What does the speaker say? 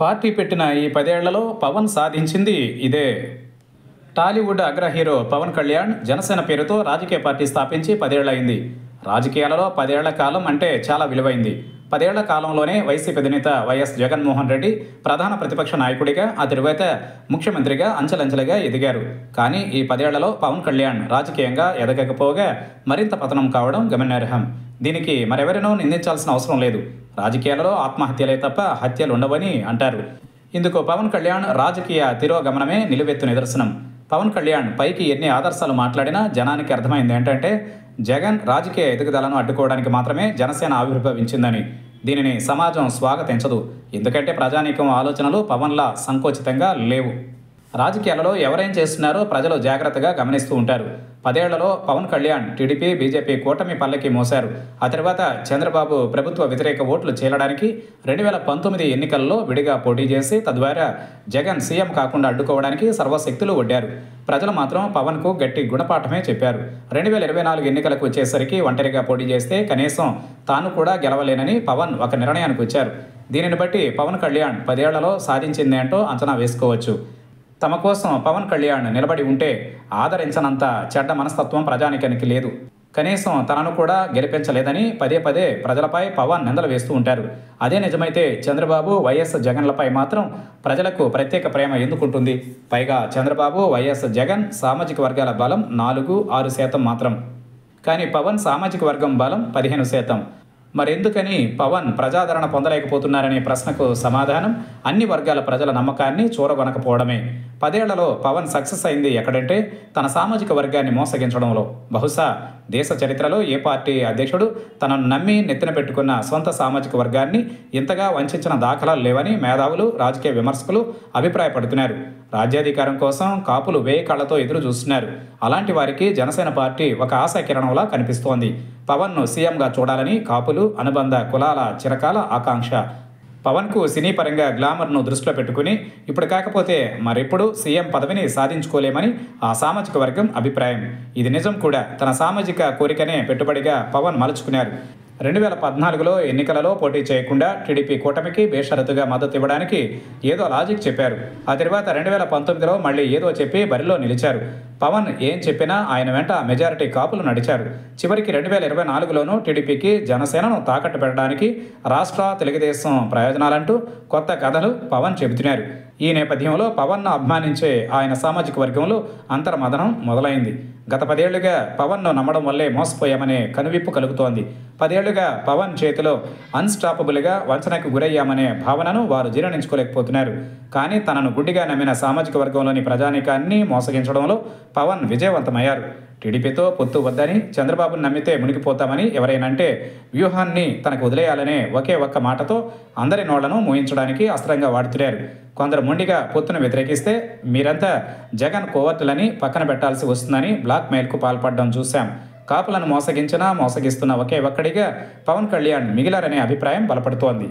Party పెట్టిన ఈ పదేళ్ళలో పవన్ సాధించింది ఇదే. టాలీవుడ్ అగ్ర హీరో పవన్ కళ్యాణ్ జనసేన పేరుతో రాజకీయ పార్టీ స్థాపించి పదేళ్ళయింది రాజకీయాలలో పదేళ్ళ కాలం అంటే చాలా విలువైంది. పదేళ్ళ కాలంలోనే వైసీపీ అధినేత వైఎస్ జగన్మోహన్ రెడ్డి ప్రధాన ప్రతిపక్ష నాయకుడిగా ఆ తరువాత ముఖ్యమంత్రిగా అంచెలంచెలుగా ఎదిగారు. కానీ ఈ పదేళ్ళలో పవన్ కళ్యాణ్ రాజకీయంగా ఎదగకపోగా మరింత పతనం కావడం గమనార్హం. దీనికి మరెవరినో నిందించాల్సిన అవసరం లేదు. రాజకీయాలలో ఆత్మహత్యలే తప్ప హత్యలు ఉండవని అంటారు. ఇందుకు పవన్ కళ్యాణ్ రాజకీయ తిరోగమనమే నిలువెత్తు నిదర్శనం. పవన్ కళ్యాణ్ పైకి ఎన్ని ఆదర్శాలు మాట్లాడినా జనానికి అర్థమైంది ఏంటంటే జగన్ రాజకీయ ఎదుగుదలను అడ్డుకోవడానికి మాత్రమే జనసేన ఆవిర్భవించిందని. దీనిని సమాజం స్వాగతించదు. ఎందుకంటే ప్రజానీకం ఆలోచనలు పవన్లా సంకోచితంగా లేవు. రాజకీయాలలో ఎవరేం చేస్తున్నారో ప్రజలు జాగ్రత్తగా గమనిస్తూ ఉంటారు. పదేళ్ళలో పవన్ కళ్యాణ్ టీడీపీ బీజేపీ కూటమి పల్లకి మోశారు. ఆ తర్వాత చంద్రబాబు ప్రభుత్వ వ్యతిరేక ఓట్లు చేరడానికి రెండు వేల పంతొమ్మిది ఎన్నికల్లో విడిగా పోటీ చేసి తద్వారా జగన్ సీఎం కాకుండా అడ్డుకోవడానికి సర్వశక్తులు ఒడ్డారు ప్రజలు మాత్రం పవన్కు గట్టి గుణపాఠమే చెప్పారు. రెండు వేల ఇరవై నాలుగు ఎన్నికలకు వచ్చేసరికి ఒంటరిగా పోటీ చేస్తే కనీసం తాను కూడా గెలవలేనని పవన్ ఒక నిర్ణయానికి వచ్చారు. దీనిని బట్టి పవన్ కళ్యాణ్ పదేళ్ళలో సాధించిందేంటో అంచనా వేసుకోవచ్చు. తమ కోసం పవన్ కళ్యాణ్ నిలబడి ఉంటే ఆదరించనంత చెడ్డ మనస్తత్వం ప్రజానికానికి లేదు. కనీసం తనను కూడా గెలిపించలేదని పదే పదే ప్రజలపై పవన్ నిందలు వేస్తూ ఉంటారు. అదే నిజమైతే చంద్రబాబు వైఎస్ జగన్లపై మాత్రం ప్రజలకు ప్రత్యేక ప్రేమ ఎందుకుంటుంది? పైగా చంద్రబాబు వైఎస్ జగన్ సామాజిక వర్గాల బలం నాలుగు ఆరు శాతం మాత్రం. కానీ పవన్ సామాజిక వర్గం బలం పదిహేను శాతం. మరెందుకని పవన్ ప్రజాదరణ పొందలేకపోతున్నారనే ప్రశ్నకు సమాధానం అన్ని వర్గాల ప్రజల నమ్మకాన్ని చూరగొనకపోవడమే. పదేళ్ళలో పవన్ సక్సెస్ అయింది ఎక్కడంటే తన సామాజిక వర్గాన్ని మోసగించడంలో. బహుశా దేశ చరిత్రలో ఏ పార్టీ అధ్యక్షుడు తనను నమ్మి నెత్తిన పెట్టుకున్న సొంత సామాజిక వర్గాన్ని ఇంతగా వంచిన దాఖలాలు లేవని మేధావులు రాజకీయ విమర్శకులు అభిప్రాయపడుతున్నారు. రాజ్యాధికారం కోసం కాపులు వేయి కళ్ళతో ఎదురు చూస్తున్నారు. అలాంటి వారికి జనసేన పార్టీ ఒక ఆశాకిరణంలా కనిపిస్తోంది. పవన్ను సీఎంగా చూడాలని కాపులు అనుబంధ కులాల చిరకాల ఆకాంక్ష. పవన్కు సినీ పరంగా గ్లామర్ను దృష్టిలో పెట్టుకుని ఇప్పుడు కాకపోతే మరెప్పుడు సీఎం పదవిని సాధించుకోలేమని ఆ సామాజిక వర్గం అభిప్రాయం. ఇది నిజం కూడా. తన సామాజిక కోరికనే పెట్టుబడిగా పవన్ మలుచుకున్నారు. రెండు వేల పద్నాలుగులో ఎన్నికలలో పోటీ చేయకుండా టీడీపీ కూటమికి బేషరతుగా మద్దతు ఇవ్వడానికి ఏదో లాజిక్ చెప్పారు. ఆ తర్వాత రెండు వేల పంతొమ్మిదిలో మళ్ళీ ఏదో చెప్పి బరిలో నిలిచారు. పవన్ ఏం చెప్పినా ఆయన వెంట మెజారిటీ కాపులు నడిచారు. చివరికి రెండు వేల ఇరవై నాలుగులోనూ టీడీపీకి జనసేనను తాకట్టు పెట్టడానికి రాష్ట్ర తెలుగుదేశం ప్రయోజనాలంటూ కొత్త కథలు పవన్ చెబుతున్నారు. ఈ నేపథ్యంలో పవన్ను అభిమానించే ఆయన సామాజిక వర్గంలో అంతర్మదనం మొదలైంది. గత పదేళ్ళుగా పవన్ను నమ్మడం వల్లే మోసపోయామనే కనువిప్పు కలుగుతోంది. పదేళ్ళుగా పవన్ చేతిలో అన్స్టాపబుల్గా వంచనకు గురయ్యామనే భావనను వారు జీర్ణించుకోలేకపోతున్నారు. కానీ తనను గుడ్డిగా నమ్మిన సామాజిక వర్గంలోని ప్రజానీకాన్ని మోసగించడంలో పవన్ విజయవంతమయ్యారు. టీడీపీతో పొత్తు వద్దని చంద్రబాబును నమ్మితే మునిగిపోతామని ఎవరైనంటే వ్యూహాన్ని తనకు వదిలేయాలనే ఒకే ఒక్క మాటతో అందరి నోళ్ళను మోయించడానికి అస్త్రంగా వాడుతున్నారు. కొందరు మొండిగా పొత్తును వ్యతిరేకిస్తే మీరంతా జగన్ కోవర్టులని పక్కన పెట్టాల్సి వస్తుందని బ్లాక్ మెయిల్కు పాల్పడడం చూశాం. కాపులను మోసగించినా మోసగిస్తున్న ఒకే ఒక్కడిగా పవన్ కళ్యాణ్ మిగిలారనే అభిప్రాయం బలపడుతోంది.